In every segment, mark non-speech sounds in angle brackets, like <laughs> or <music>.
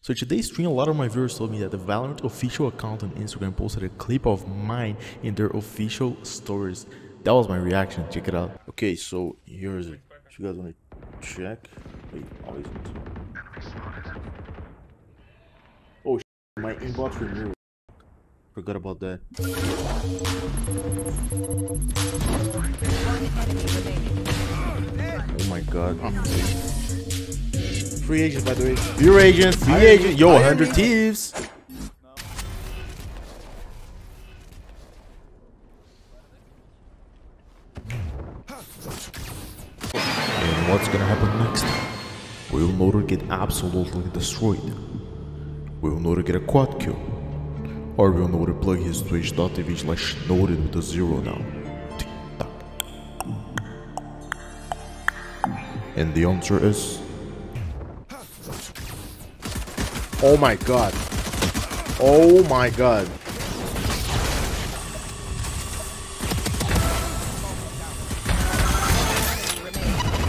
So today's stream, a lot of my viewers told me that the Valorant official account on Instagram posted a clip of mine in their official stories. That was my reaction. Check it out. Okay, so here's it. You guys want to check? Wait, always. Oh, my inbox removed. Forgot about that. Oh my god, I'm Free agents, by the way. Free agents, free agents. Yo, 100 thieves. And what's gonna happen next? Will Noted get absolutely destroyed? Will Noted get a quad kill? Or will Noted plug his Twitch.tv slash Noted with a zero now? Tick tock. And the answer is Oh my god. Oh my god.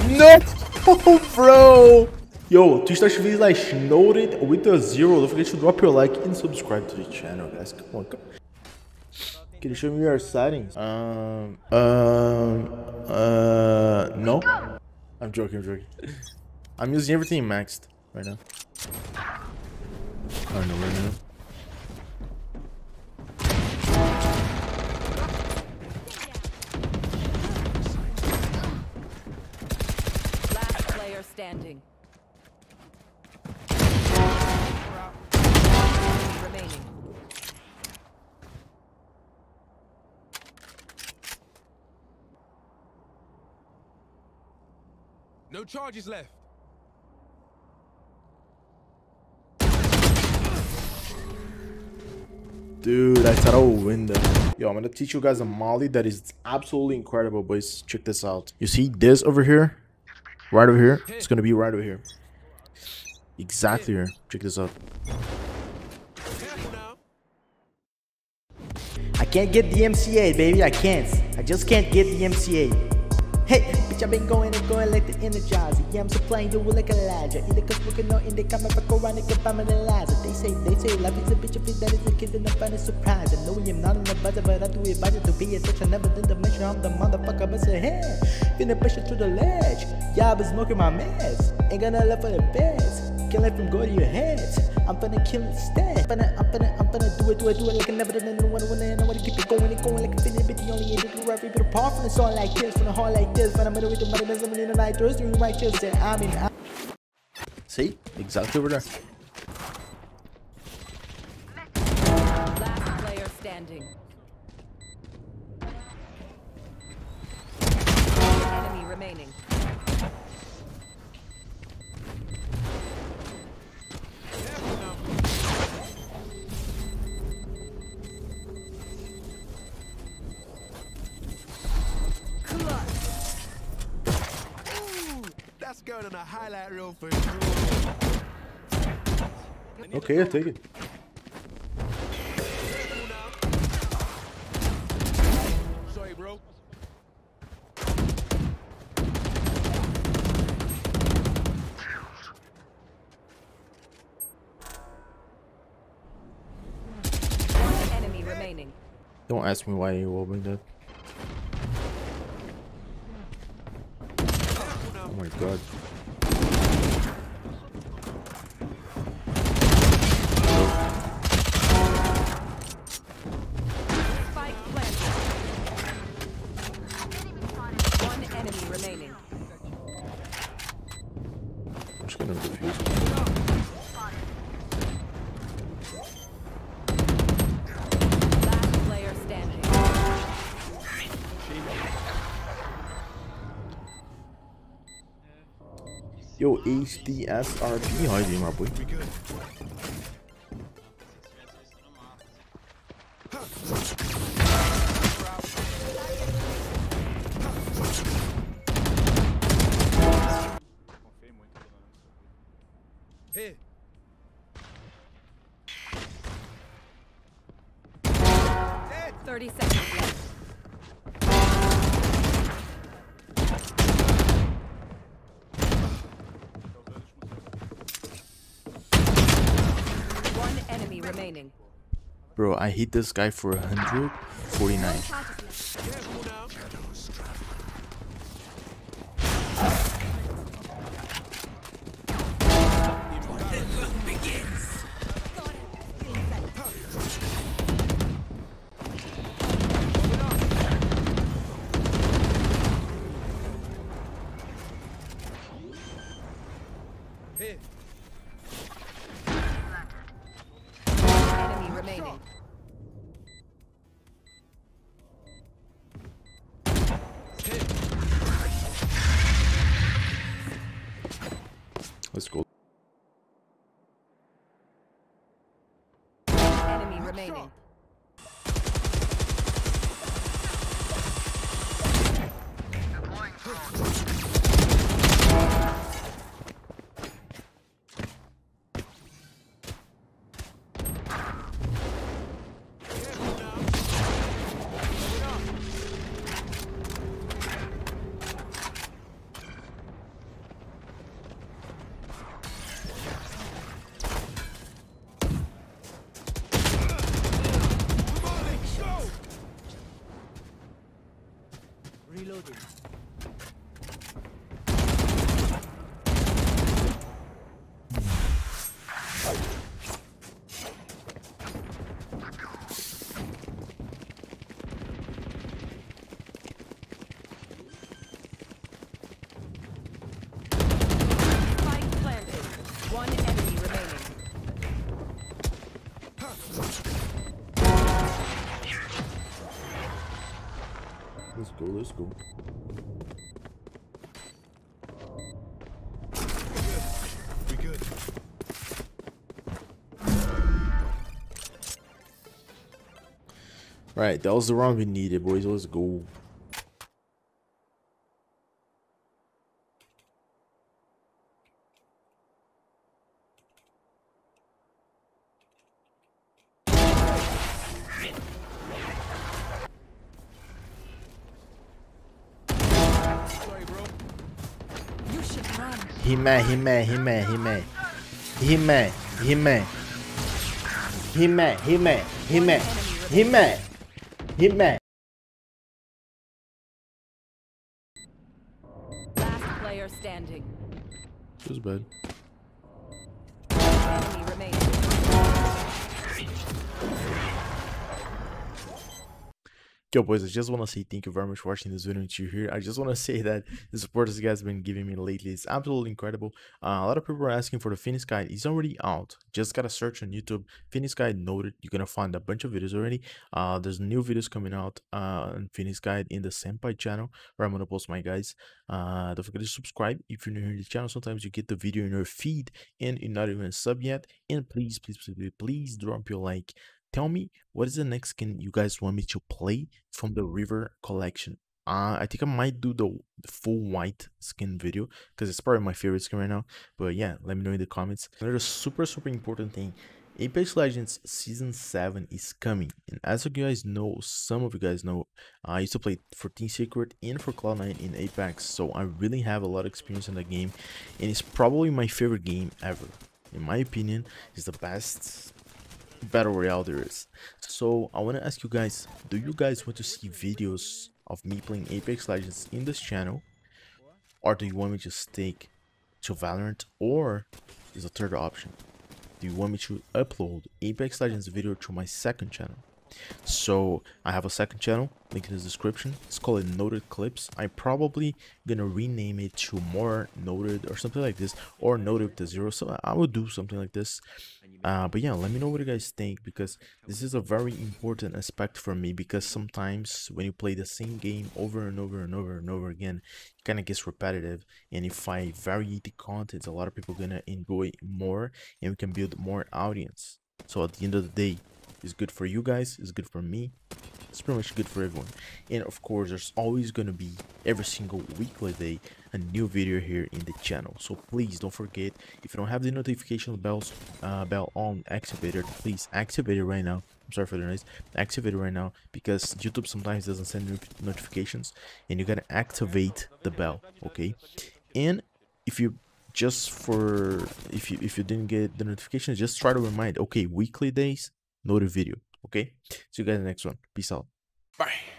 No, <laughs> bro. Yo, Twitch.tv slash noted with a zero. Don't forget to drop your like and subscribe to the channel, guys. Come on, come Can you show me your settings? Um, um, uh, no. I'm joking, I'm joking. I'm using everything maxed right now. I don't know right now. Last player standing. Remaining. No charges left. Dude, I thought I would win that. Yo, I'm gonna teach you guys a molly that is absolutely incredible, boys. Check this out. You see this over here? Right over here? It's gonna be right over here. Exactly here. Check this out. I can't get the MCA, baby. I can't. I just can't get the MCA. Hey, bitch, I've been going and going like the Energizer. Yeah, I'm supplying you like Elijah. Either cause looking out in the camera, back around and get by. They say, they say, life is a bitch, if that is a kid, and I find it surprise. I know I'm not the budget, but I do it budget to be a such. I never did the mention, I'm the motherfucker, but say, hey, feeling pressure to the ledge. Yeah, I've been smoking my meds. Ain't gonna live for the beds. Can't let them go to your heads. I'm finna kill it instead. I'm finna, I'm finna, I'm finna do it, do it, do it like I never done. I don't wanna, wanna, I wanna keep it going and going like a finna, bitch. The only end to the rap, but apart from the song like this, from the heart like this, when I'm in with the money, there's someone in the night, there's doing right just said, I mean, I See? Exactly over there. Last player standing. A highlight reel for sure. Okay, I'll take it. Sorry, bro. Enemy remaining. Don't ask me why you opened that. Oh my god. I'm just gonna defuse. Last player standing. Yo, HDSRP. How you doing, my boy? We good. Bro, I hit this guy for 149. Remaining. Careful Let's go, let's go. We good. Right, that was the round we needed, boys. Let's go. Mad. He mad, he mad, he mad. He mad. He mad. Last player standing. Feels bad. Enemy remaining. Yo, boys, I just want to say thank you very much for watching this video until here. I just want to <laughs> say that the support this guy's been giving me lately is absolutely incredible. Uh, a lot of people are asking for the Phoenix Guide. It's already out. Just gotta search on YouTube. Phoenix Guide noted. You're gonna find a bunch of videos already. Uh, there's new videos coming out uh, on Phoenix Guide in the Senpai channel where I'm gonna post my guys. Uh, don't forget to subscribe if you're new here to the channel. Sometimes you get the video in your feed and you're not even sub yet. And please, please, please, please drop your like tell me what is the next skin you guys want me to play from the Reaver collection? Uh, i think i might do the, full white skin video because it's probably my favorite skin right now but yeah let me know in the comments. Another super super important thing apex legends season 7 is coming and as you guys know some of you guys know i used to play for team secret and for cloud9 in apex so i really have a lot of experience in the game and it's probably my favorite game ever. In my opinion it's the best battle royale there is. So i want to ask you guys do you guys want to see videos of me playing apex legends in this channel? Or do you want me to stick to valorant or is a third option? Do you want me to upload apex legends video to my second channel? So i have a second channel link in the description. It's called noted clips. I'm probably gonna rename it to more noted or something like this or noted with the zero. So i will do something like this uh but yeah let me know what you guys think because this is a very important aspect for me because sometimes when you play the same game over and over and over and over again it kind of gets repetitive. And if i vary the content a lot of people gonna enjoy more and we can build more audience. So at the end of the day it's good for you guys it's good for me. It's pretty much good for everyone. And of course there's always going to be every single weekly day a new video here in the channel. So please don't forget if you don't have the notification bells uh, bell on activated please activate it right now. I'm sorry for the noise. Activate it right now because youtube sometimes doesn't send not- notifications and you gotta activate the bell okay? And if you just for if you if you didn't get the notification, just try to remind. Okay, weekly days, no video. Okay, see you guys in the next one. Peace out. Bye.